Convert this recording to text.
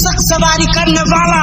सख्त सवारी करने वाला।